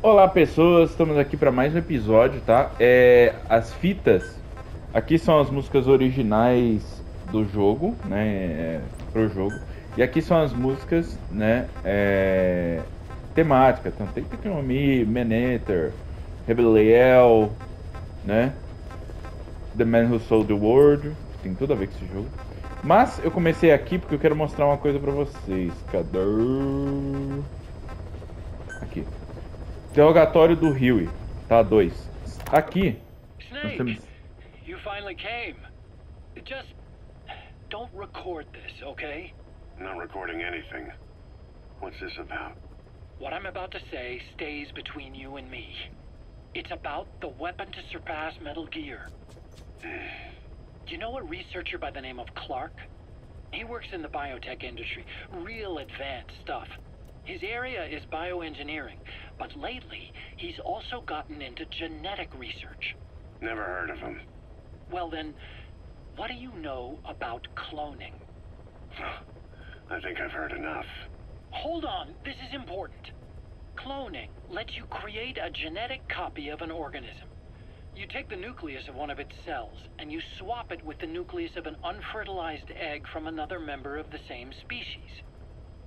Olá pessoas, estamos aqui para mais um episódio, tá? É, as fitas, aqui são as músicas originais do jogo, né? É, pro jogo. E aqui são as músicas, né? É, temáticas. Então tem Tequinomi, Meneter, Rebeliel, né? The Man Who Sold the World. Tem tudo a ver com esse jogo. Mas eu comecei aqui porque eu quero mostrar uma coisa pra vocês. Cadê? Aqui. Interrogatório do Huey. Tá, dois. Aqui. Nós temos... You finally came. Just don't record this, okay? Not recording anything. What's this about? What I'm about to say stays between you and me. It's about the weapon to surpass Metal Gear. you know a researcher by the name of Clark? He works in the biotech industry, real advanced stuff. His area is bioengineering, but lately he's also gotten into genetic research. Never heard of him. Well then, what do you know about cloning? I think I've heard enough. Hold on, this is important. Cloning lets you create a genetic copy of an organism. You take the nucleus of one of its cells, and you swap it with the nucleus of an unfertilized egg from another member of the same species.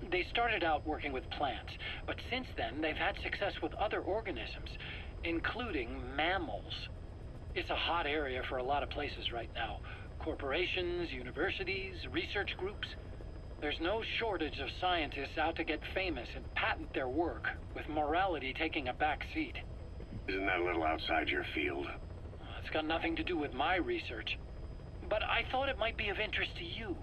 They started out working with plants, but since then they've had success with other organisms, including mammals. It's a hot area for a lot of places right now corporations, universities, research groups. There's no shortage of scientists out to get famous and patent their work, with morality taking a back seat. Isn't that a little outside your field? It's got nothing to do with my research. But I thought it might be of interest to you.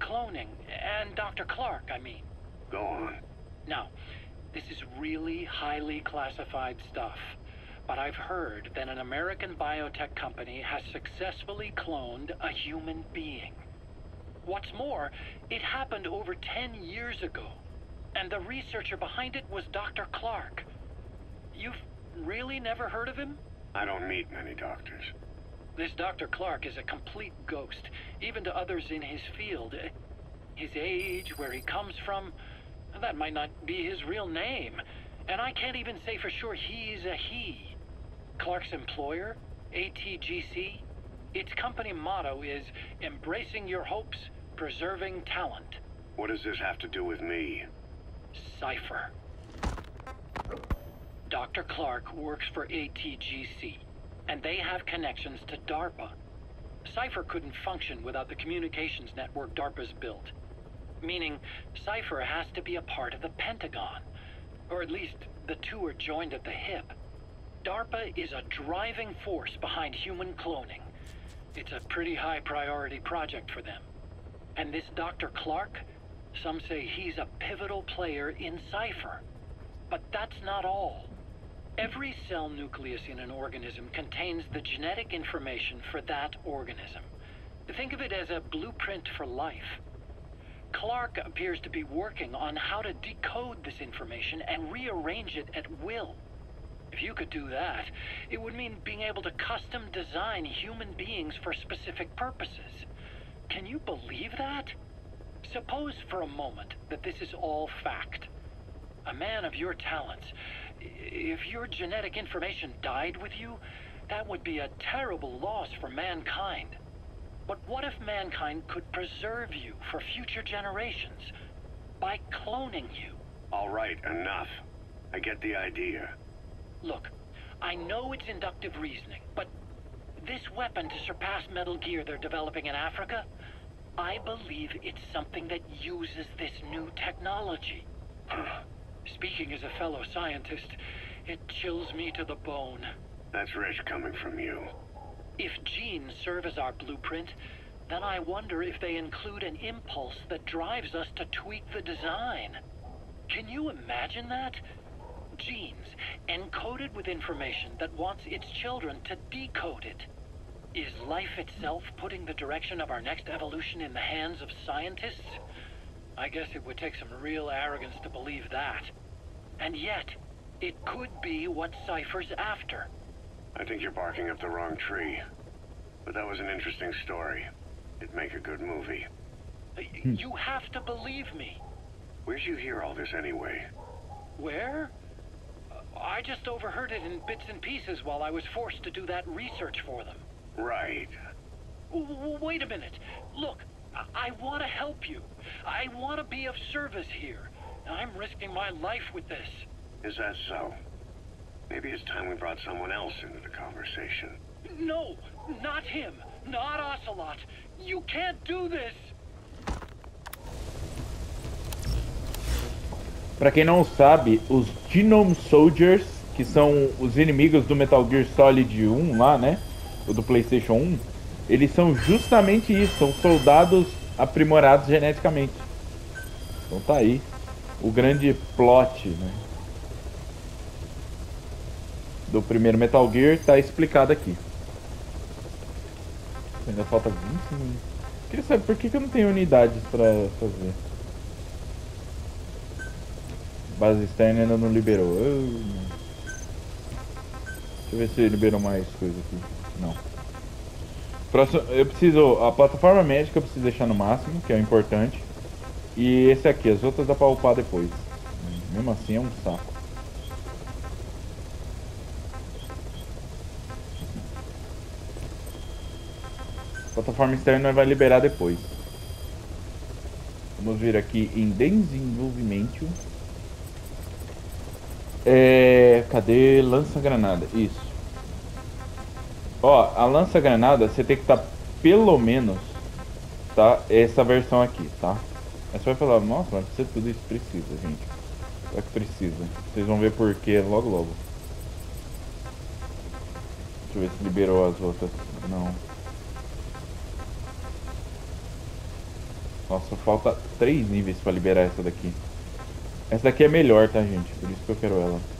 Cloning, and Dr. Clark, I mean. Go on. Now, this is really highly classified stuff. But I've heard that an American biotech company has successfully cloned a human being. What's more, it happened over 10 years ago. And the researcher behind it was Dr. Clark. You've really never heard of him? I don't meet many doctors. This Dr. Clark is a complete ghost, even to others in his field. His age, where he comes from, that might not be his real name. And I can't even say for sure he's a he. Clark's employer, ATGC, its company motto is embracing your hopes, preserving talent. What does this have to do with me? Cypher. Dr. Clark works for ATGC, and they have connections to DARPA. Cypher couldn't function without the communications network DARPA's built. Meaning, Cypher has to be a part of the Pentagon. Or at least, the two are joined at the hip. DARPA is a driving force behind human cloning. It's a pretty high priority project for them. And this Dr. Clark, some say he's a pivotal player in Cypher. But that's not all. Every cell nucleus in an organism contains the genetic information for that organism. Think of it as a blueprint for life. Clark appears to be working on how to decode this information and rearrange it at will. If you could do that, it would mean being able to custom design human beings for specific purposes. Can you believe that? Suppose for a moment that this is all fact. A man of your talents, if your genetic information died with you, that would be a terrible loss for mankind. But what if mankind could preserve you for future generations by cloning you? All right, enough. I get the idea. Look, I know it's inductive reasoning, but this weapon to surpass Metal Gear they're developing in Africa, I believe it's something that uses this new technology. Speaking as a fellow scientist, it chills me to the bone. That's rich coming from you. If genes serve as our blueprint, then I wonder if they include an impulse that drives us to tweak the design. Can you imagine that? Genes encoded with information that wants its children to decode it. Is life itself putting the direction of our next evolution in the hands of scientists? I guess it would take some real arrogance to believe that. And yet, it could be what Cypher's after. I think you're barking up the wrong tree. But that was an interesting story. It'd make a good movie. You have to believe me. Where'd you hear all this anyway? Where? Uh, I just overheard it in bits and pieces while I was forced to do that research for them. Right. W- w- wait a minute. Look, I, I want to help you. I want to be of service here. I'm risking my life with this. Is that so? Maybe it's time we brought someone else into the conversation. No, not him. Not Ocelot. You can't do this. Pra quem não sabe, os Genome Soldiers, que são os inimigos do Metal Gear Solid 1 lá, né? O do PlayStation 1, eles são justamente isso, são soldados aprimorados geneticamente. Então tá aí o grande plot, né? Do primeiro Metal Gear tá explicado aqui. Ainda falta 20 minutos. Queria saber por que, que eu não tenho unidades pra fazer. Base externa ainda não liberou. Deixa eu ver se liberou mais coisa aqui. Não. Próximo, eu preciso. A plataforma médica eu preciso deixar no máximo, que é o importante. E esse aqui, as outras dá pra upar depois. Mesmo assim é um saco. Plataforma externa vai liberar depois. Vamos vir aqui em desenvolvimento. É, cadê lança-granada? Isso. Ó, a lança-granada você tem que estar tá pelo menos, tá? Essa versão aqui, tá? Aí você vai falar, nossa, mas precisa tudo isso precisa, gente. É que precisa. Vocês vão ver por que logo logo. Deixa eu ver se liberou as outras. Não. Nossa, falta três níveis pra liberar essa daqui. Essa daqui é melhor, tá, gente? Por isso que eu quero ela.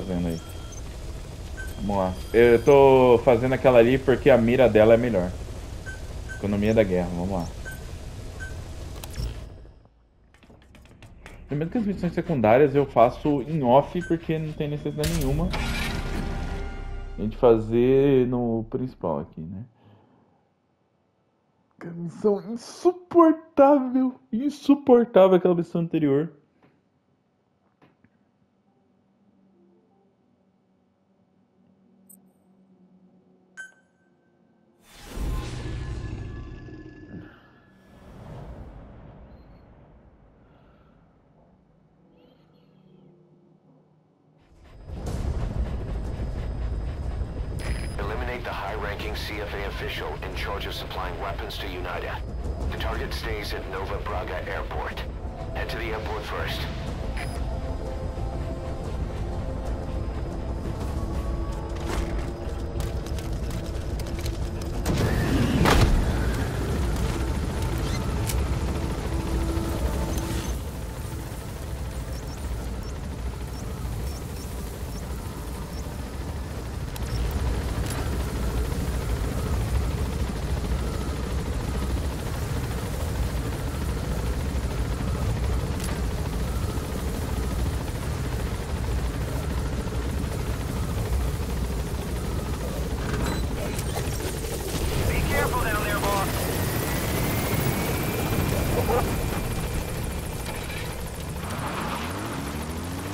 Fazendo aí. Vamos lá. Eu tô fazendo aquela ali porque a mira dela é melhor. Economia da guerra, vamos lá. Lembrando que as missões secundárias eu faço em off porque não tem necessidade nenhuma a gente fazer no principal aqui, né? Missão insuportável, insuportável aquela missão anterior. CFA official in charge of supplying weapons to UNITA. The target stays at Nova Braga Airport. Head to the airport first.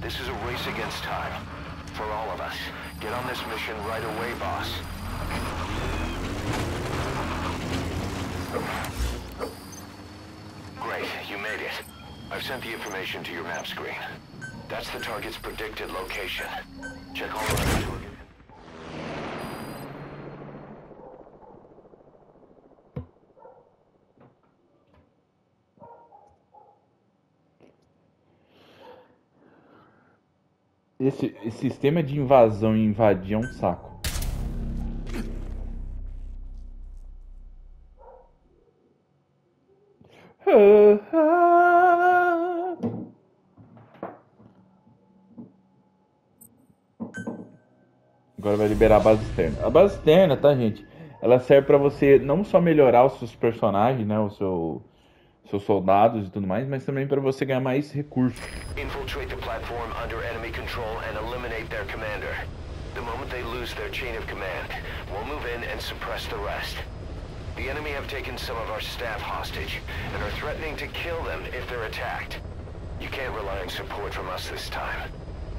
This is a race against time. For all of us. Get on this mission right away, boss. Great, you made it. I've sent the information to your map screen. That's the target's predicted location. Check all around to it. Esse, esse sistema de invasão e invadir é um saco. Agora vai liberar a base externa. A base externa, tá, gente? Ela serve pra você não só melhorar os seus personagens, né? Os seu, seus soldados e tudo mais, mas também pra você ganhar mais recursos. Infiltrate the platform under enemy control and eliminate their commander. The moment they lose their chain of command, we'll move in and suppress the rest. The enemy have taken some of our staff hostage and are threatening to kill them if they're attacked. You can't rely on support from us this time.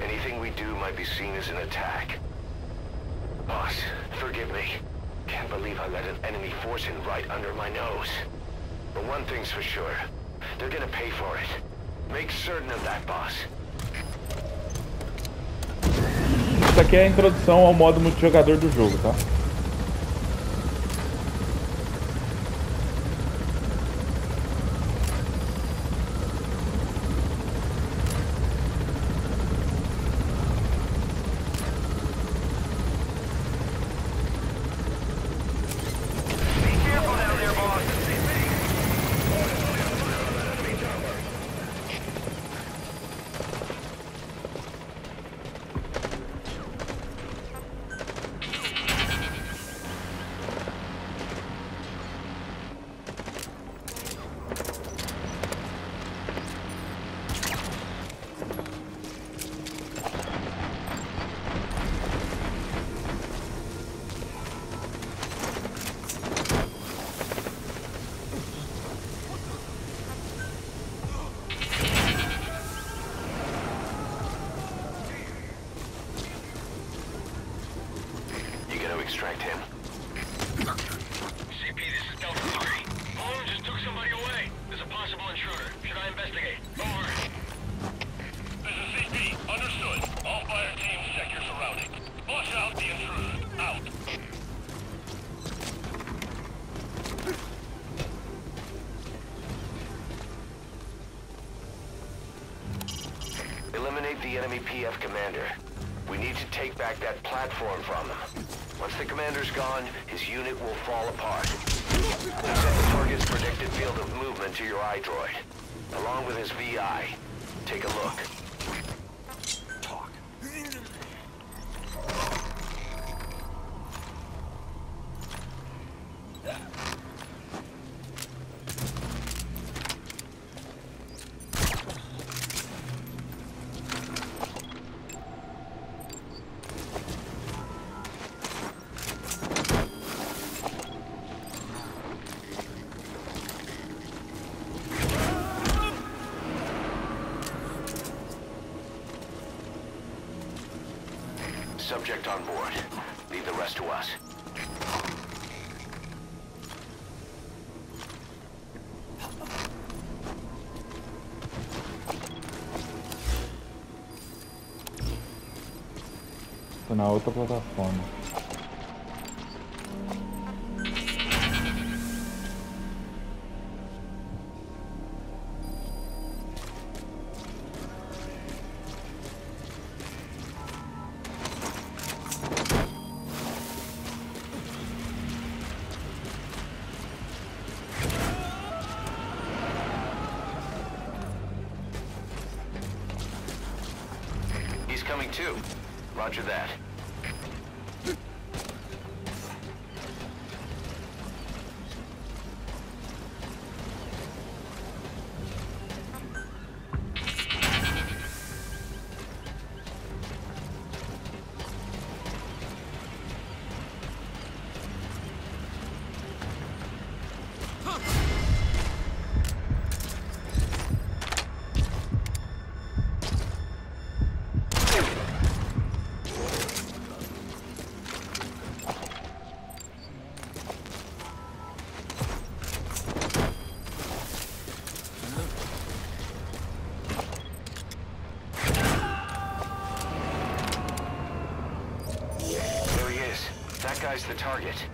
Anything we do might be seen as an attack. Boss, forgive me. Can't believe I let an enemy force in right under my nose. But one thing's for sure. They're gonna pay for it. Make certain of that, boss. Isso aqui é a introdução ao modo multijogador do jogo, tá? Enemy PF commander. We need to take back that platform from him. Once the commander's gone, his unit will fall apart. Set the target's predicted field of movement to your iDroid, along with his VI. Take a look. Subject on board. Leave the rest to us. Tô na outra. The target.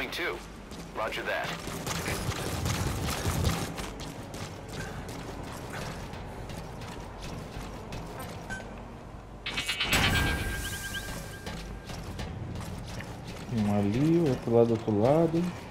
Coming too. Roger that. Um ali, outro lado do outro lado.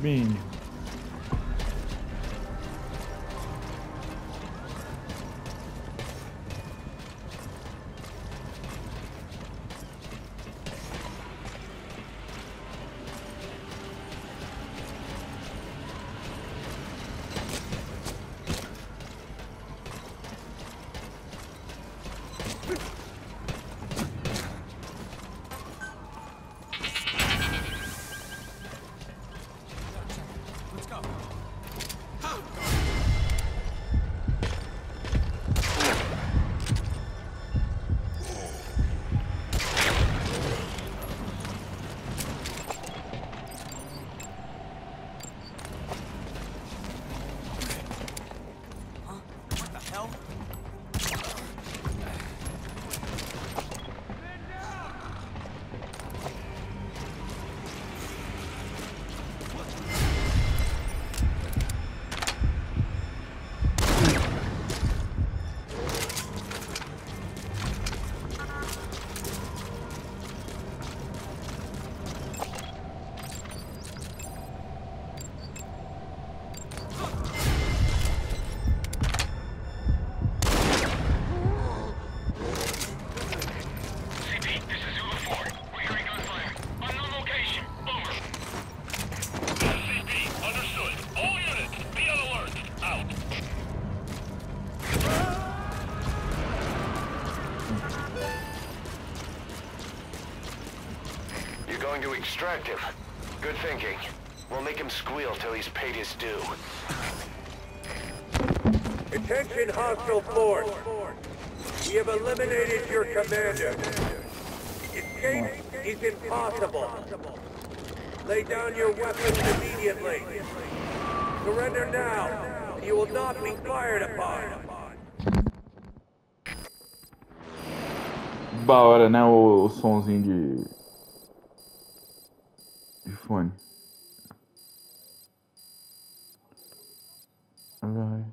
Subindo. Going to extract him. Good thinking. We'll make him squeal till he's paid his due. Attention hostile force. We have eliminated your commander. Escape is impossible. Lay down your weapons immediately. Surrender now, and you will not be fired upon. Da hora, né? O, o sonzinho de. De fone. Vai.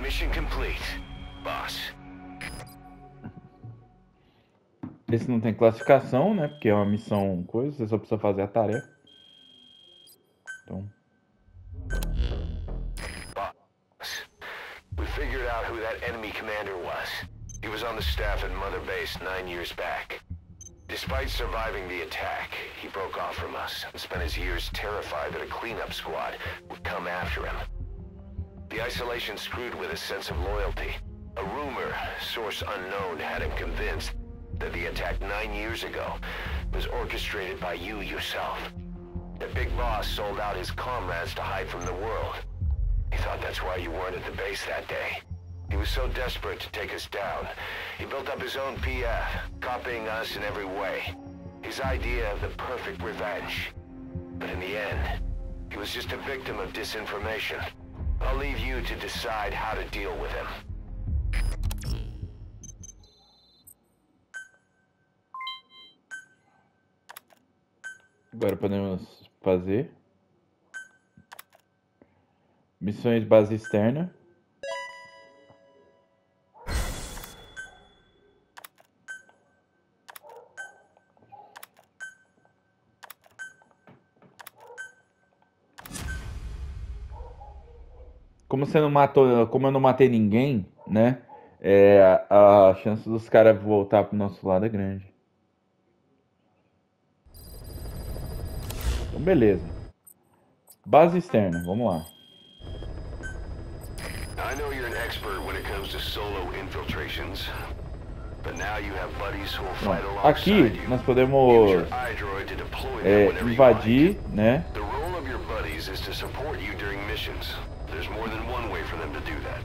Mission complete, boss. Esse não tem classificação, né? Porque é uma missão coisa, você só precisa fazer a tarefa. Então. Boss. We figured out who that enemy commander was. He was on the staff at Mother Base nine years back. Despite surviving the attack, he broke off from us and spent his years terrified that a cleanup squad would come after him. The isolation screwed with his sense of loyalty. A rumor, source unknown, had him convinced that the attack nine years ago was orchestrated by you yourself. The big boss sold out his comrades to hide from the world. He thought that's why you weren't at the base that day. He was so desperate to take us down, he built up his own PF, copying us in every way. His idea of the perfect revenge. But in the end, he was just a victim of disinformation. I'll leave you to decide how to deal with him. Agora podemos fazer missões base externa. Como você não matou, como eu não matei ninguém, né? É, a, a chance dos caras voltar pro nosso lado é grande. Então, beleza. Base externa, vamos lá. I know you're an expert when it comes to solo infiltrations. But now you have buddies who will fight Bom, alongside aqui nós podemos é, invadir, né? The role of your buddies is to support you during missions. There's more than one way for them to do that.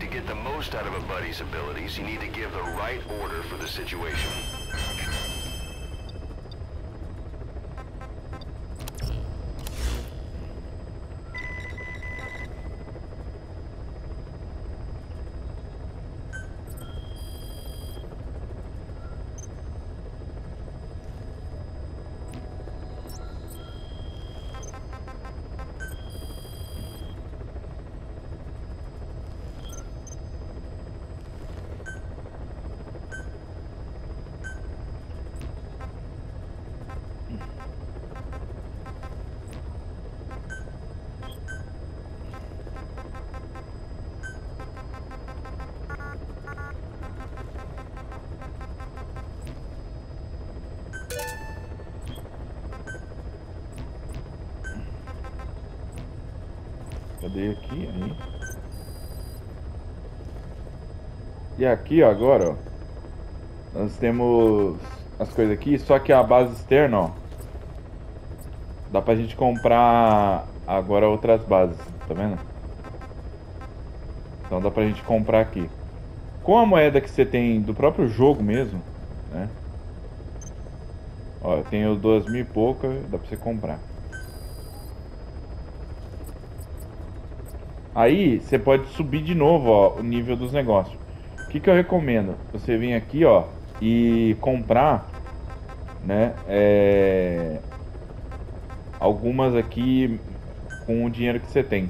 To get the most out of a buddy's abilities, you need to give the right order for the situation. Cadê aqui? Aí. E aqui, ó, agora, ó. Nós temos as coisas aqui, só que a base externa, ó. Dá pra gente comprar agora outras bases, tá vendo? Então dá pra gente comprar aqui. Com a moeda que você tem do próprio jogo mesmo, né? Ó, eu tenho duas mil e pouca, dá pra você comprar. Aí você pode subir de novo ó, o nível dos negócios. O que, que eu recomendo? Você vir aqui ó, e comprar né, é, algumas aqui com o dinheiro que você tem.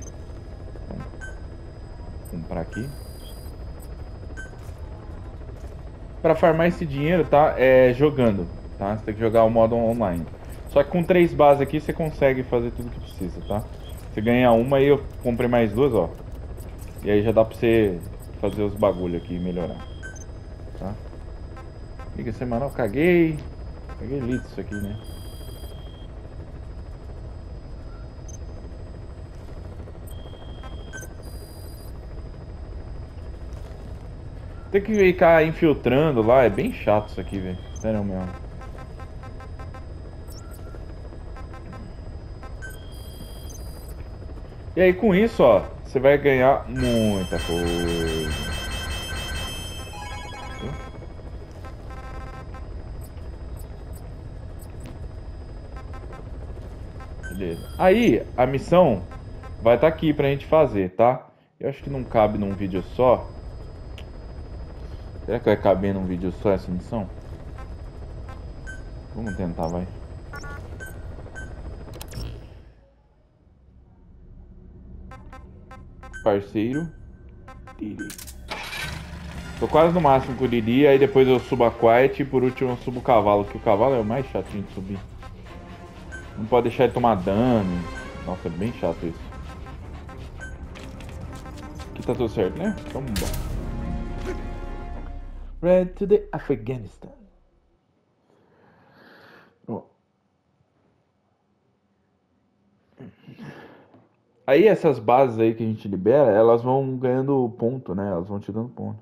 Vou comprar aqui. Para farmar esse dinheiro, tá? É jogando, tá? Você tem que jogar o modo online. Só que com três bases aqui você consegue fazer tudo que precisa, tá? Você ganha uma e eu comprei mais duas, ó. E aí já dá pra você fazer os bagulho aqui e melhorar. Tá? Liga semanal, caguei. Caguei litro isso aqui, né? Tem que ficar infiltrando lá, é bem chato isso aqui, velho. Sério mesmo. E aí com isso, ó, você vai ganhar muita coisa. Beleza. Aí, a missão vai estar aqui pra gente fazer, tá? Eu acho que não cabe num vídeo só. Será que vai caber num vídeo só essa missão? Vamos tentar, vai. Parceiro. Didi. Tô quase no máximo com o Didi, aí depois eu subo a Quiet e por último eu subo o cavalo, que o cavalo é o mais chatinho de subir. Não pode deixar ele tomar dano. Nossa, é bem chato isso. Aqui tá tudo certo, né? Então bom. Red to the Afghanistan. Aí essas bases aí que a gente libera, elas vão ganhando ponto, né? Elas vão te dando ponto.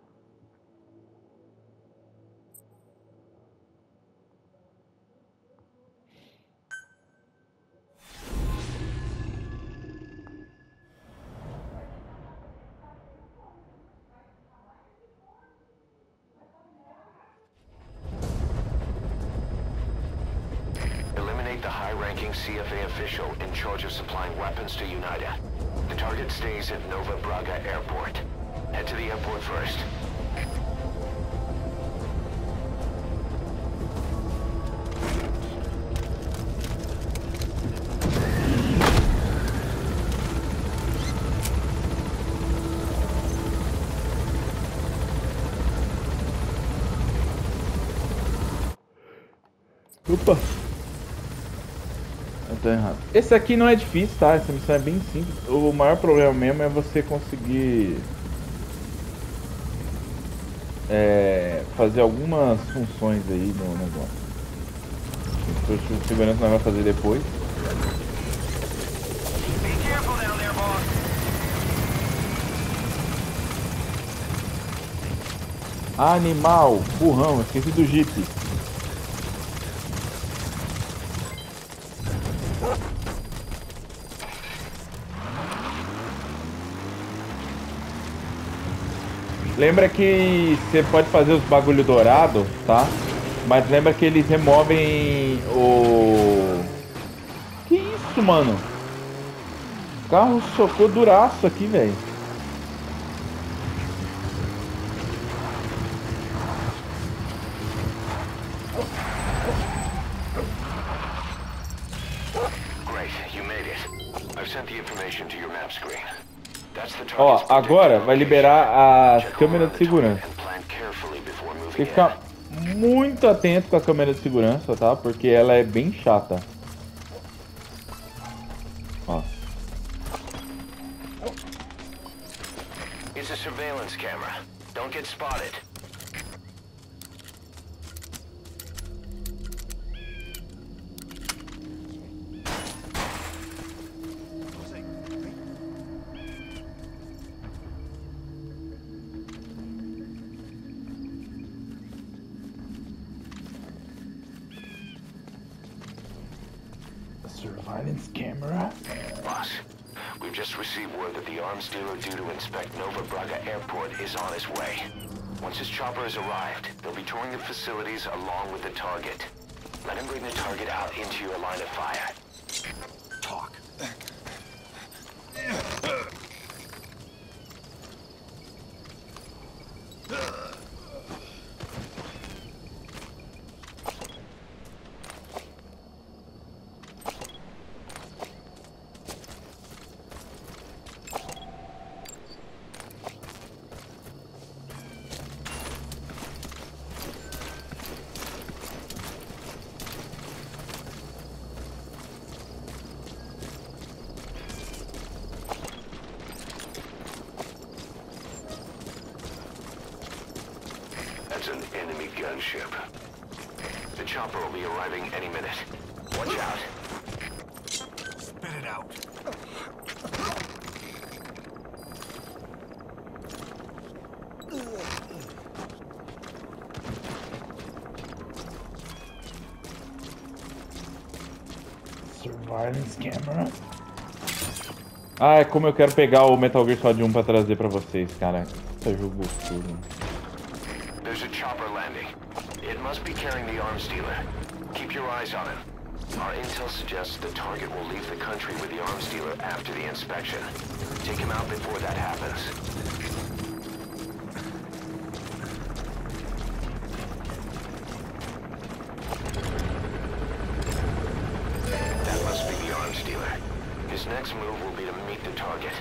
To. The target stays at Nova Braga Airport. Head to the airport first. Opa! Tô errado. Esse aqui não é difícil, tá? Essa missão é bem simples. O maior problema mesmo é você conseguir é, fazer algumas funções aí no negócio. O segurança nós vai fazer depois. Animal, burrão, esqueci do Jeep. Lembra que você pode fazer os bagulho dourado, tá? Mas lembra que eles removem o. Que isso, mano? O carro socou duraço aqui, velho. Agora vai liberar câmeras around de segurança. Tem que ficar muito atento com a câmera de segurança, tá? Porque ela é bem chata. Ó. It's a surveillance camera. Don't get spotted. Surveillance camera. Boss, we've just received word that the arms dealer due to inspect Nova Braga Airport is on his way. Once his chopper has arrived, they'll be touring the facilities along with the target. Let him bring the target out into your line of fire. Surveillance camera. Ah, é como eu quero pegar o Metal Gear Solid 1 pra trazer pra vocês, cara. Puta jogo gostoso. There's a chopper landing. It must be carrying the arms dealer. Keep your eyes on him. Our intel suggests the target will leave the country with the arms dealer after the inspection. Take him out before that happens. The target.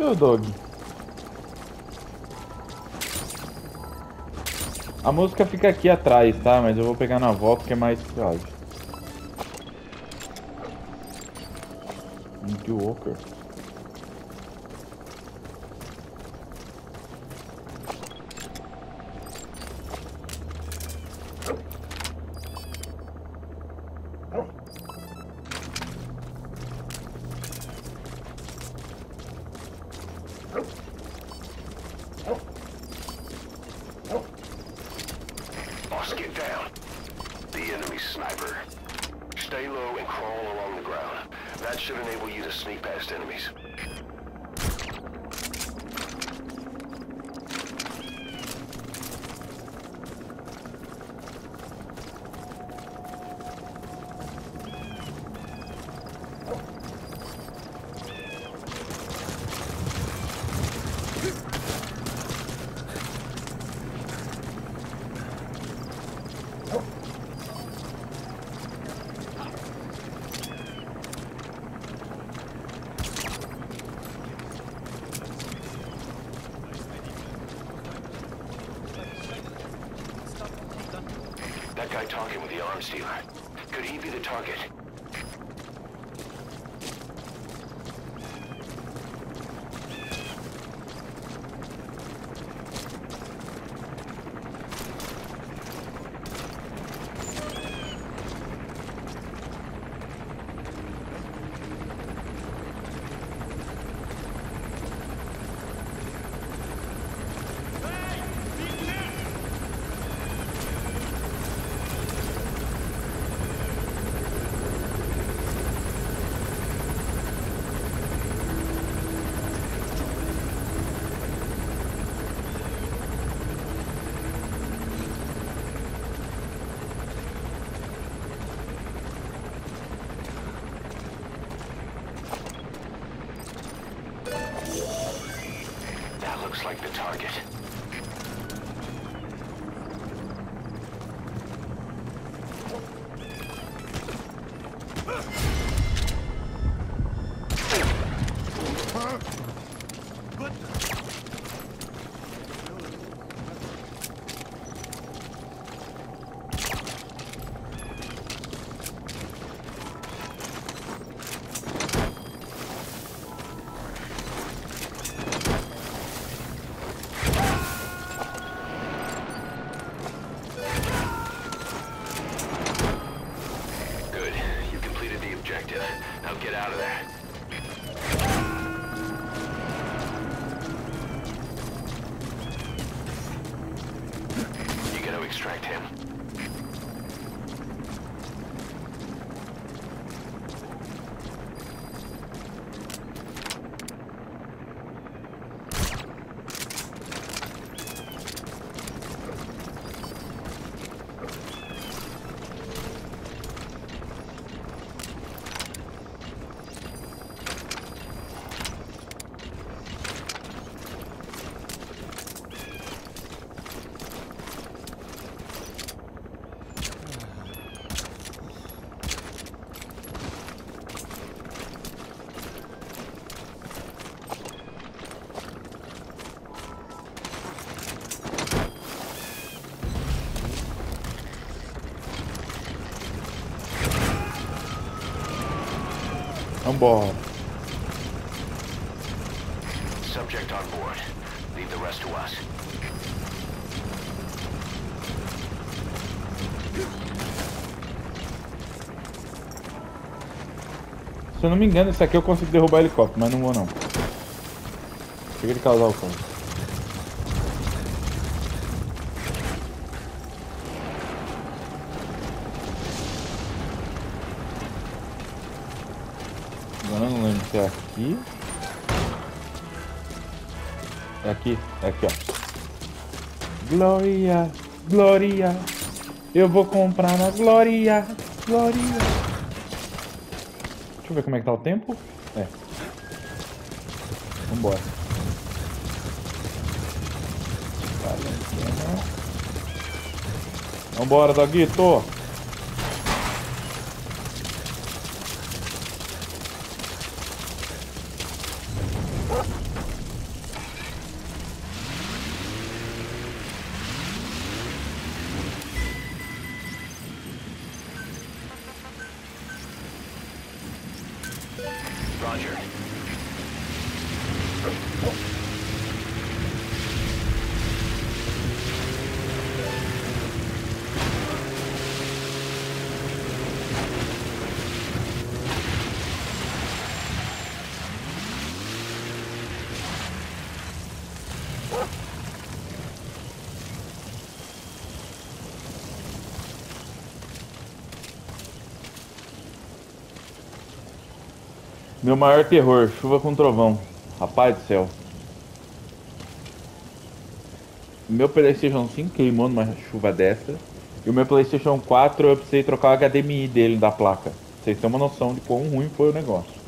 O dog? A música fica aqui atrás, tá? Mas eu vou pegar na volta que é mais. Nick Walker. Guy talking with the arms dealer. Could he be the target? Vambora. Subject on board. Leave the rest to us. Se eu não me engano, esse aqui eu consigo derrubar o helicóptero, mas não vou não. Chega de causar o fogo. Agora eu não lembro se é aqui. É aqui, é aqui, ó. Glória, Glória. Eu vou comprar na Glória, Glória. Deixa eu ver como é que tá o tempo. É. Vambora. Vambora, Doguito! Roger. Meu maior terror, chuva com trovão. Rapaz do céu. Meu Playstation 5 queimou numa chuva dessa. E o meu Playstation 4 eu precisei trocar o HDMI dele da placa. Vocês terem uma noção de quão ruim foi o negócio.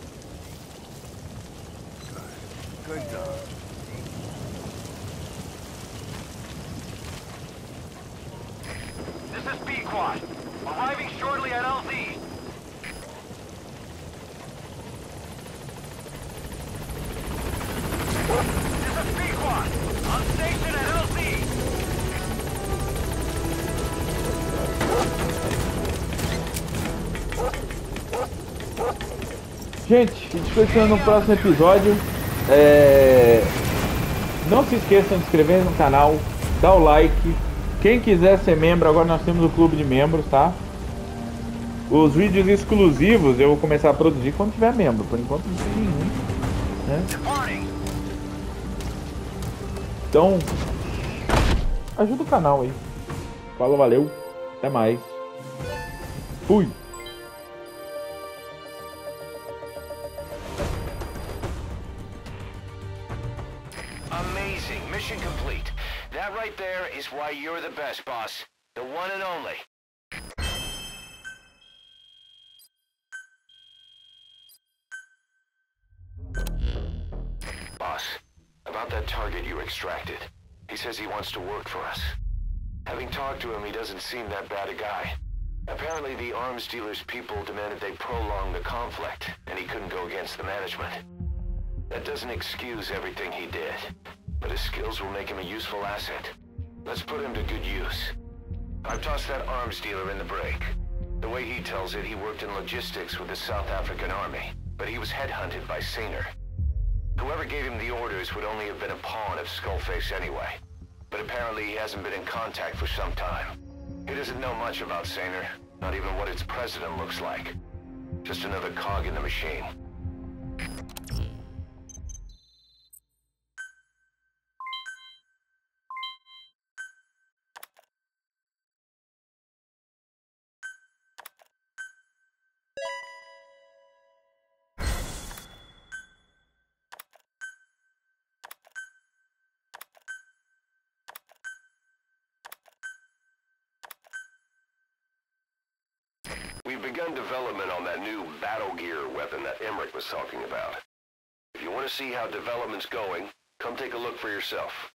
Gente, continua no próximo episódio. É, Não se esqueçam de se inscrever no canal, dar o like. Quem quiser ser membro, agora nós temos o clube de membros, tá? Os vídeos exclusivos eu vou começar a produzir quando tiver membro. Por enquanto não tem nenhum. Né? Então, ajuda o canal aí. Falou, valeu. Até mais. Fui. Is why you're the best, boss. The one and only. Boss, about that target you extracted. He says he wants to work for us. Having talked to him, he doesn't seem that bad a guy. Apparently, the arms dealer's people demanded they prolong the conflict, and he couldn't go against the management. That doesn't excuse everything he did, but his skills will make him a useful asset. Let's put him to good use. I've tossed that arms dealer in the break. The way he tells it, he worked in logistics with the South African army, but he was headhunted by Sainer. Whoever gave him the orders would only have been a pawn of Skull Face anyway. But apparently he hasn't been in contact for some time. He doesn't know much about Sainer, not even what its president looks like. Just another cog in the machine. Talking about. If you want to see how development's going, come take a look for yourself.